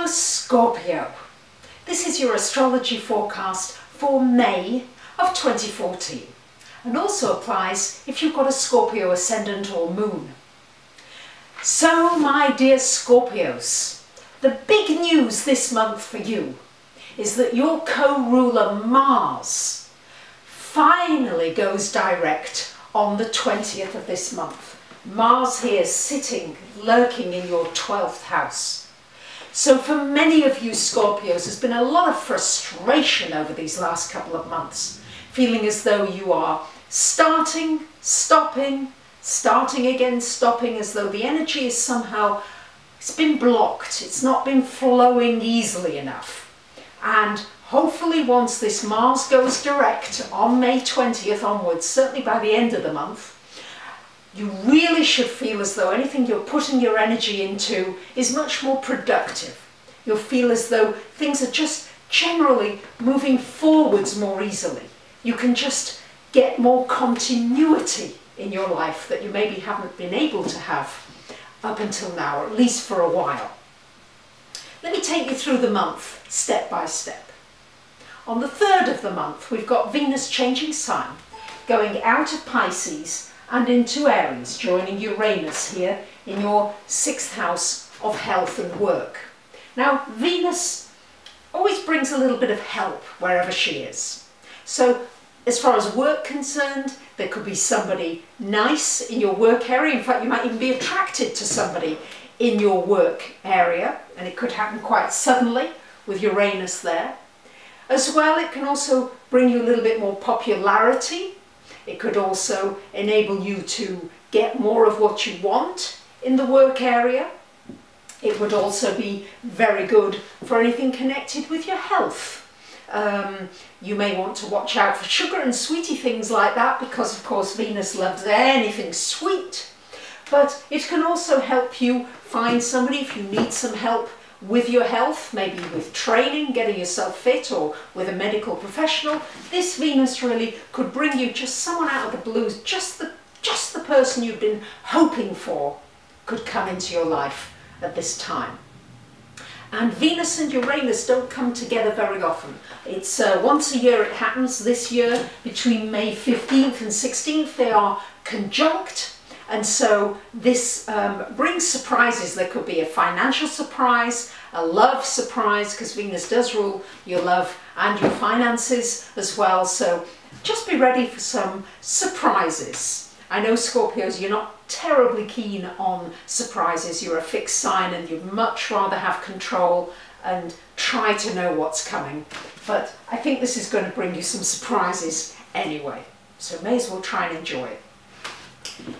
Hello Scorpio. This is your astrology forecast for May of 2014 and also applies if you've got a Scorpio ascendant or moon. So my dear Scorpios, the big news this month for you is that your co-ruler Mars finally goes direct on the 20th of this month. Mars here sitting, lurking in your 12th house. So for many of you Scorpios, there's been a lot of frustration over these last couple of months, feeling as though you are starting, stopping, starting again, stopping, as though the energy is somehow, it's been blocked, it's not been flowing easily enough. And hopefully once this Mars goes direct on May 20th onwards, certainly by the end of the month, you really should feel as though anything you're putting your energy into is much more productive. You'll feel as though things are just generally moving forwards more easily. You can just get more continuity in your life that you maybe haven't been able to have up until now, or at least for a while. Let me take you through the month step by step. On the third of the month, we've got Venus changing sign, going out of Pisces and into Aries, joining Uranus here in your sixth house of health and work. Now, Venus always brings a little bit of help wherever she is. So, as far as work concerned, there could be somebody nice in your work area. In fact, you might even be attracted to somebody in your work area, and it could happen quite suddenly with Uranus there. As well, it can also bring you a little bit more popularity it could also enable you to get more of what you want in the work area. It would also be very good for anything connected with your health. Um, you may want to watch out for sugar and sweety things like that because of course Venus loves anything sweet. But it can also help you find somebody if you need some help with your health, maybe with training, getting yourself fit, or with a medical professional, this Venus really could bring you just someone out of the blues, just the, just the person you've been hoping for could come into your life at this time. And Venus and Uranus don't come together very often. It's uh, once a year it happens. This year, between May 15th and 16th, they are conjunct and so this um, brings surprises. There could be a financial surprise, a love surprise, because Venus does rule your love and your finances as well. So just be ready for some surprises. I know Scorpios, you're not terribly keen on surprises. You're a fixed sign and you'd much rather have control and try to know what's coming. But I think this is going to bring you some surprises anyway. So may as well try and enjoy it.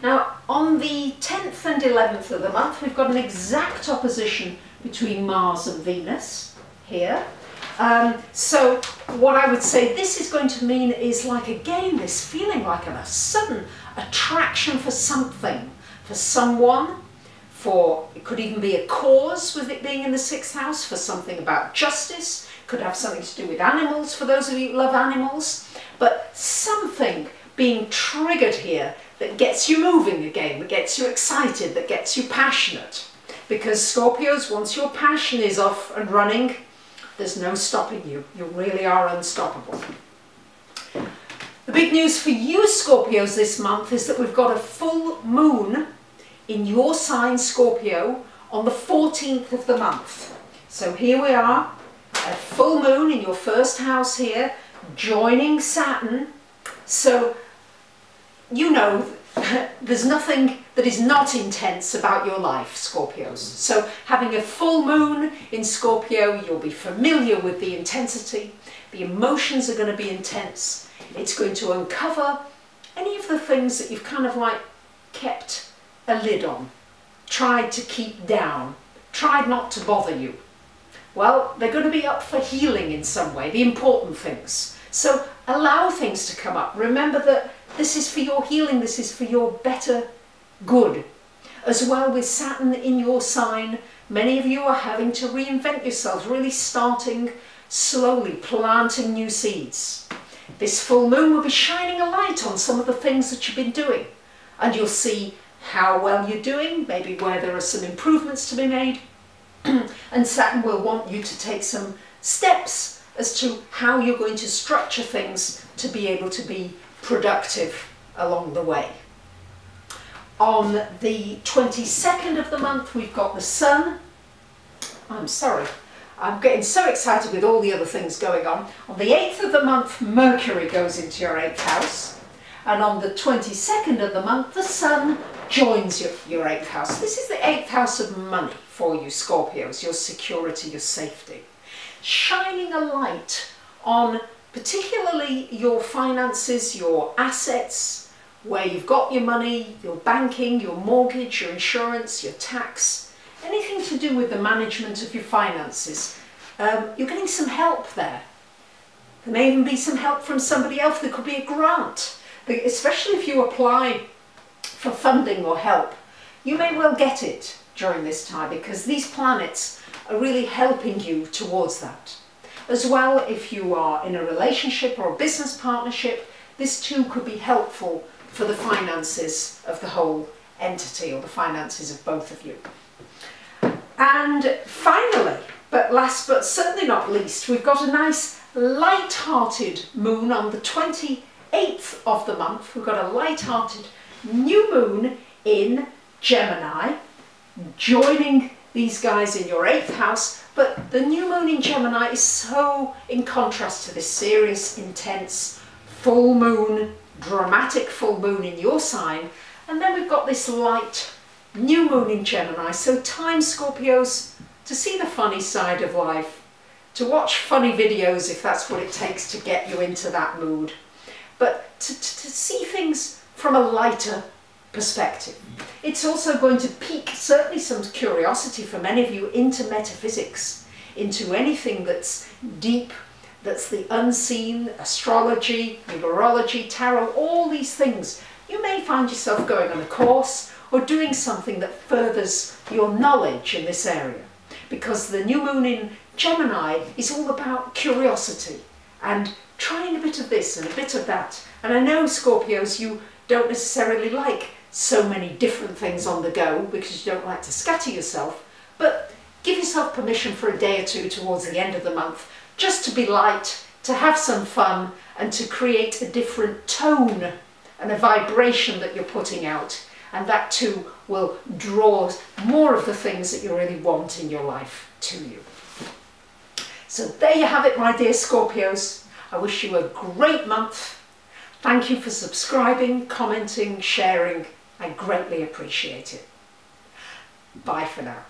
Now, on the 10th and 11th of the month, we've got an exact opposition between Mars and Venus here. Um, so what I would say this is going to mean is like again this feeling like a sudden attraction for something, for someone, for it could even be a cause with it being in the sixth house, for something about justice, could have something to do with animals for those of you who love animals, but something being triggered here that gets you moving again, that gets you excited, that gets you passionate. Because Scorpios, once your passion is off and running, there's no stopping you. You really are unstoppable. The big news for you Scorpios this month is that we've got a full moon in your sign Scorpio on the 14th of the month. So here we are, a full moon in your first house here, joining Saturn. So you know there's nothing that is not intense about your life, Scorpios. Mm. So having a full moon in Scorpio, you'll be familiar with the intensity. The emotions are going to be intense. It's going to uncover any of the things that you've kind of like kept a lid on, tried to keep down, tried not to bother you. Well, they're going to be up for healing in some way, the important things. So allow things to come up. Remember that this is for your healing, this is for your better good. As well with Saturn in your sign, many of you are having to reinvent yourselves, really starting slowly, planting new seeds. This full moon will be shining a light on some of the things that you've been doing and you'll see how well you're doing, maybe where there are some improvements to be made, and Saturn will want you to take some steps as to how you're going to structure things to be able to be productive along the way. On the 22nd of the month, we've got the Sun. I'm sorry, I'm getting so excited with all the other things going on. On the 8th of the month, Mercury goes into your 8th house. And on the 22nd of the month, the Sun joins your, your 8th house. This is the 8th house of money for you Scorpios, your security, your safety. Shining a light on particularly your finances, your assets, where you've got your money, your banking, your mortgage, your insurance, your tax, anything to do with the management of your finances. Um, you're getting some help there. There may even be some help from somebody else. There could be a grant, especially if you apply for funding or help. You may well get it during this time because these planets are really helping you towards that. As well, if you are in a relationship or a business partnership, this too could be helpful for the finances of the whole entity or the finances of both of you. And finally, but last but certainly not least, we've got a nice light-hearted moon on the 28th of the month. We've got a light-hearted new moon in Gemini, joining these guys in your eighth house, but the new moon in Gemini is so in contrast to this serious, intense full moon, dramatic full moon in your sign, and then we've got this light new moon in Gemini, so time Scorpios to see the funny side of life, to watch funny videos if that's what it takes to get you into that mood, but to, to, to see things from a lighter perspective. It's also going to pique certainly some curiosity for many of you into metaphysics, into anything that's deep, that's the unseen, astrology, numerology, tarot, all these things. You may find yourself going on a course or doing something that furthers your knowledge in this area because the new moon in Gemini is all about curiosity and trying a bit of this and a bit of that. And I know, Scorpios, you don't necessarily like so many different things on the go because you don't like to scatter yourself, but give yourself permission for a day or two towards the end of the month just to be light, to have some fun, and to create a different tone and a vibration that you're putting out. And that too will draw more of the things that you really want in your life to you. So there you have it, my dear Scorpios. I wish you a great month. Thank you for subscribing, commenting, sharing, I greatly appreciate it. Bye for now.